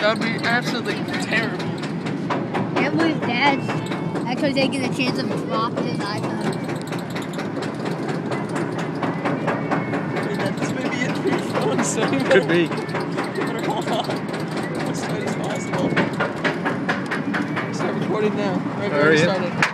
That would be absolutely terrible. I Dad's actually taking the chance of dropping his iPhone. Dude, that- This may be it for your phone soon. Could be. Hold on. As tight as possible. Start recording now. Right, we Are started.